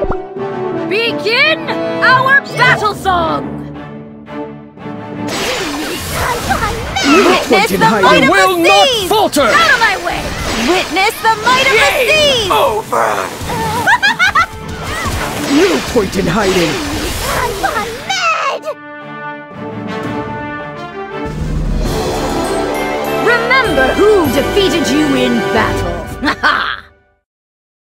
Begin our battle song! Witness the might of will the not seas! falter! Out of my way! Witness the might of the seas! over! no point in hiding! Remember who defeated you in battle! Ha ha!